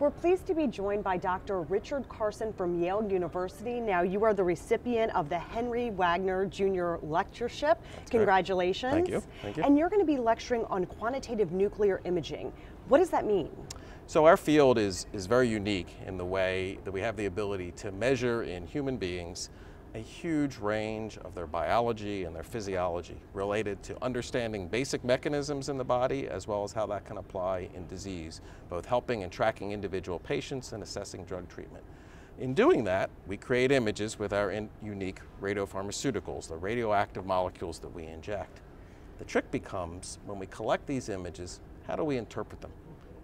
We're pleased to be joined by Dr. Richard Carson from Yale University. Now, you are the recipient of the Henry Wagner Jr. Lectureship. That's Congratulations. Thank you. Thank you. And you're going to be lecturing on quantitative nuclear imaging. What does that mean? So our field is, is very unique in the way that we have the ability to measure in human beings a huge range of their biology and their physiology related to understanding basic mechanisms in the body as well as how that can apply in disease, both helping and tracking individual patients and assessing drug treatment. In doing that, we create images with our unique radiopharmaceuticals, the radioactive molecules that we inject. The trick becomes when we collect these images, how do we interpret them?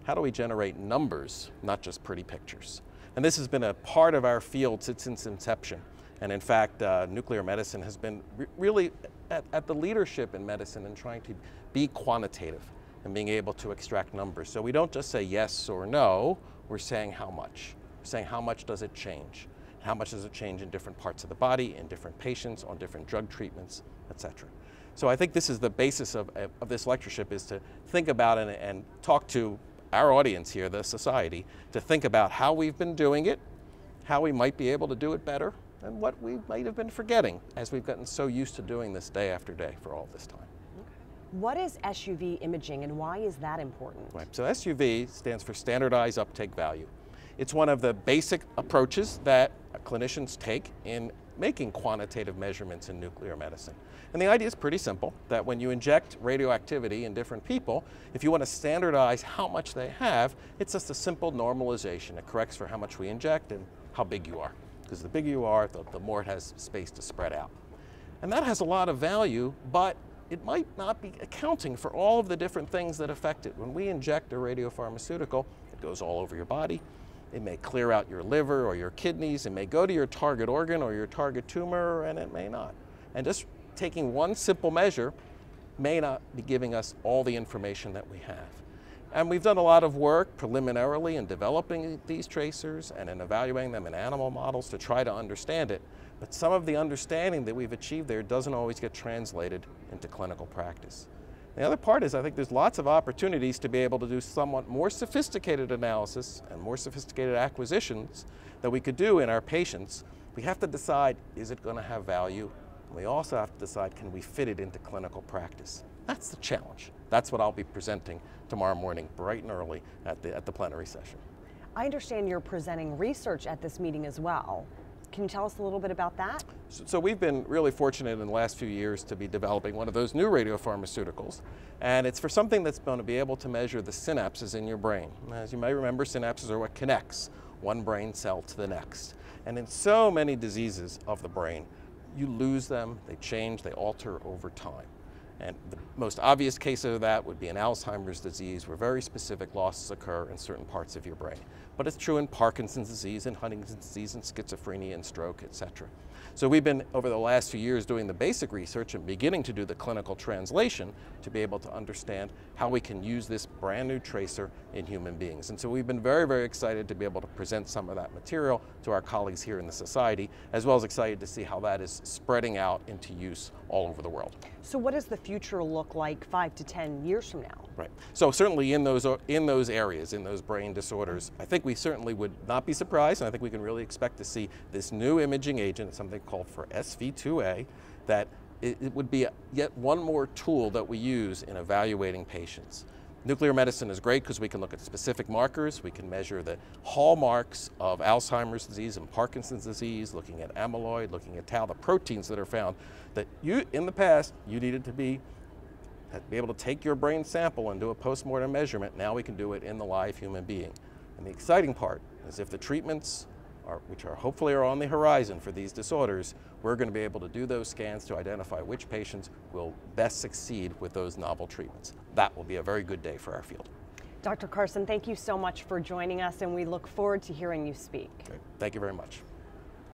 How do we generate numbers, not just pretty pictures? And this has been a part of our field since its inception. And in fact, uh, nuclear medicine has been re really at, at, the leadership in medicine in trying to be quantitative and being able to extract numbers. So we don't just say yes or no, we're saying how much. We're saying how much does it change? How much does it change in different parts of the body, in different patients, on different drug treatments, etc. So I think this is the basis of, of this lectureship is to think about and, and talk to our audience here, the society, to think about how we've been doing it, how we might be able to do it better, and what we might have been forgetting as we've gotten so used to doing this day after day for all this time. What is SUV imaging and why is that important? Right. So SUV stands for standardized uptake value. It's one of the basic approaches that clinicians take in making quantitative measurements in nuclear medicine. And the idea is pretty simple, that when you inject radioactivity in different people, if you want to standardize how much they have, it's just a simple normalization. It corrects for how much we inject and how big you are because the bigger you are, the, the more it has space to spread out. And that has a lot of value, but it might not be accounting for all of the different things that affect it. When we inject a radiopharmaceutical, it goes all over your body. It may clear out your liver or your kidneys. It may go to your target organ or your target tumor, and it may not. And just taking one simple measure may not be giving us all the information that we have. And we've done a lot of work preliminarily in developing these tracers and in evaluating them in animal models to try to understand it. But some of the understanding that we've achieved there doesn't always get translated into clinical practice. The other part is I think there's lots of opportunities to be able to do somewhat more sophisticated analysis and more sophisticated acquisitions that we could do in our patients. We have to decide, is it going to have value? We also have to decide, can we fit it into clinical practice? That's the challenge. That's what I'll be presenting tomorrow morning, bright and early at the, at the plenary session. I understand you're presenting research at this meeting as well. Can you tell us a little bit about that? So, so, we've been really fortunate in the last few years to be developing one of those new radiopharmaceuticals. And it's for something that's going to be able to measure the synapses in your brain. As you may remember, synapses are what connects one brain cell to the next. And in so many diseases of the brain, you lose them, they change, they alter over time. And the most obvious case of that would be in Alzheimer's disease, where very specific losses occur in certain parts of your brain. But it's true in Parkinson's disease, and Huntington's disease, and schizophrenia, and stroke, et cetera. So we've been, over the last few years, doing the basic research and beginning to do the clinical translation to be able to understand how we can use this brand new tracer in human beings. And so we've been very, very excited to be able to present some of that material to our colleagues here in the society, as well as excited to see how that is spreading out into use all over the world. So what does the future look like five to 10 years from now? Right. So certainly in those, in those areas, in those brain disorders, I think we certainly would not be surprised, and I think we can really expect to see this new imaging agent, something called for SV2A, that it, it would be yet one more tool that we use in evaluating patients. Nuclear medicine is great because we can look at specific markers, we can measure the hallmarks of Alzheimer's disease and Parkinson's disease, looking at amyloid, looking at tau, the proteins that are found that you, in the past, you needed to be be able to take your brain sample and do a postmortem measurement. Now we can do it in the live human being. And the exciting part is if the treatments are, which are hopefully are on the horizon for these disorders, we're going to be able to do those scans to identify which patients will best succeed with those novel treatments. That will be a very good day for our field. Dr. Carson, thank you so much for joining us, and we look forward to hearing you speak. Great. Thank you very much.